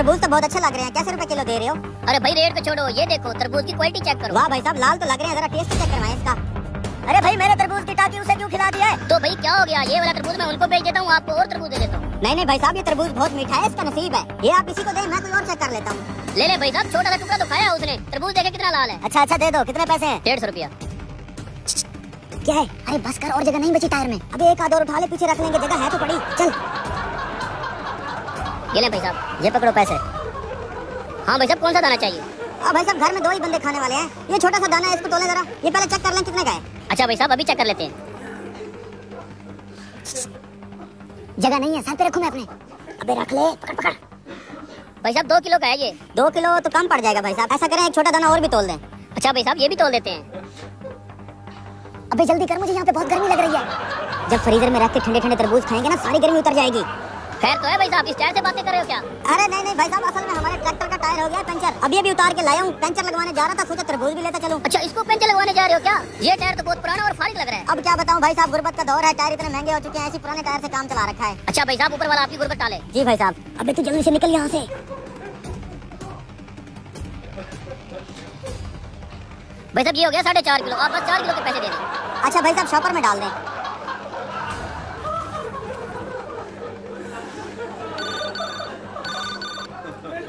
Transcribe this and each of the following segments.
तरबूज तो बहुत अच्छे लग रहे हैं। कैसे रुपए किलो दे रहे हो? अरे भाई रेट तो छोड़ो ये देखो तरबूज की क्वालिटी चेक करो। वाह भाई साहब लाल तो लग रहे हैं जरा टेस्ट चेक करवाएँ इसका। अरे भाई मेरे तरबूज की टाकी उसे क्यों खिला दिया है? तो भाई क्या हो गया? ये वाला तरबूज मैं उनको भेज देता हूँ आपको और तरबूज दे देता हूँ। नहीं नहीं भाई साहब ये तरबूज बहुत मीठा है इसका नसीब है। ये आप इसी को दें मैं कोई और चेक कर लेता हूँ। ले ले भाई साहब छोटा सा टुकड़ा तो खाया उसने। तरबूज देखे कितना लाल है। अच्छा अच्छा दे दो कितने पैसे हैं? डेढ़ सौ रुपया। क्या है? अरे बस कर और जगह नहीं बची टायर में। अभी एक आध और उठा ले पीछे रख लेंगे जगह है तो पड़ी। चल। ये ले भाई साहब ये पकड़ो पैसे। हाँ भाई साहब कौन सा दाना चाहिए? अब भाई साहब घर में दो ही बंदे खाने वाले हैं। ये छोटा सा दाना है इसको तोले जरा। ये पहले चेक कर लें कितने का है। अच्छा भाई साहब अभी चेक कर लेते हैं। जगह नहीं है सर पे रखूँ मैं अपने। अबे रख ले पकड़ पकड़। भाई साहब दो किलो का है ये। दो किलो तो कम पड़ जाएगा भाई साहब। ऐसा करें एक छोटा दाना और भी तोल दें। अच्छा भाई साहब ये भी तोल देते हैं। अबे जल्दी कर मुझे यहाँ पे बहुत गर्मी लग रही है। जब फ्रीजर में रख के ठंडे ठंडे तरबूज खाएँगे ना सारी गर्मी उतर जाएगी। खैर तो है भाई साहब इस टायर से बातें कर रहे हो क्या? अरे नहीं नहीं भाई साहब असल में हमारे ट्रैक्टर का टायर हो गया पंचर। अभी अभी उतार के लाया हूँ पंचर लगवाने जा रहा था सोचा तरबूज भी लेता चलूँ। अच्छा इसको पंचर लगवाने जा रहे हो क्या? ये टायर तो बहुत पुराना और फारिग लग रहा है। अब क्या बताऊँ भाई साहब गुर्बत का दौर है टायर इतने महँगे हो चुके हैं ऐसी पुराने टायर से काम चला रखा है। अच्छा भाई साहब ऊपर वाला आपकी गुर्बत टाले जी भाई साहब अबे तू जल्दी से निकल यहाँ से। भाई साहब ये हो गया साढ़े चार किलो आप बस चार किलो के पैसे दे दें। अच्छा भाई साहब शॉपर में डाल दें।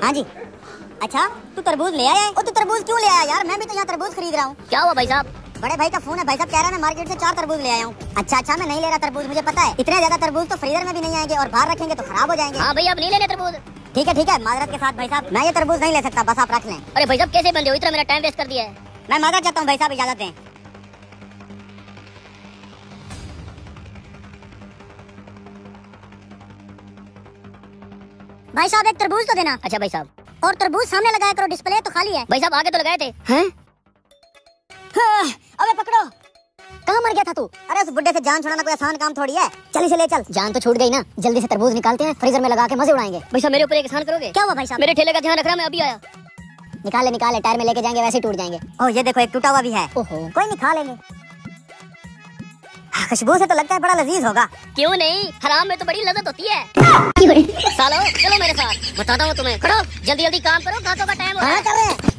हाँ जी। अच्छा तू तरबूज ले आया है? ओ तू तरबूज क्यों ले आया यार? मैं भी तो यहाँ तरबूज खरीद रहा हूँ। क्या हुआ भाई साहब? बड़े भाई का फ़ोन है भाई साहब कह रहा है मैं मार्केट से चार तरबूज ले आया हूँ। अच्छा अच्छा मैं नहीं ले रहा तरबूज मुझे पता है। इतने ज़्यादा तरबूज तो फ्रीजर में भी नहीं आएँगे और बाहर रखेंगे तो खराब हो जाएँगे। हाँ भैया अब नहीं लेने तरबूज। ठीक है ठीक है माजरत के साथ भाई साहब। मैं ये तरबूज नहीं ले सकता बस आप रख लें। अरे भाई साहब कैसे बंदे हो? इतना मेरा टाइम वेस्ट कर दिया है। मैं माजरत चाहता हूँ भाई साहब इजाज़त दें। भाई साहब एक तरबूज तो देना। अच्छा भाई साहब। और तरबूज सामने लगाया करो डिस्प्ले तो खाली है। भाई साहब आगे तो लगाए थे। हैं? हाँ, अबे पकड़ो। कहाँ मर गया था तू? अरे उस बुड्ढे से जान छुड़ाना कोई आसान काम थोड़ी है। चल इसे ले चल। जान तो छूट गई ना। जल्दी से तरबूज निकालते हैं फ्रीजर में लगा के मज़े उड़ाएँगे। भाई साहब मेरे ऊपर एक एहसान करोगे? क्या हुआ भाई साहब? मेरे ठेले का ध्यान रख रहा मैं अभी आया। निकाल निकाल टायर में लेके जाएँगे वैसे ही टूट जाएँगे। ओ ये देखो एक टूटा हुआ भी है। ओहो। कोई नहीं खा लेंगे। खुशबू से तो लगता है बड़ा लजीज होगा। क्यों नहीं? हराम में तो बड़ी लजत होती है। सालो चलो मेरे साथ। बताता हूँ तुम्हें। खड़ो जल्दी जल्दी काम करो घाटों का टाइम हो रहा चल।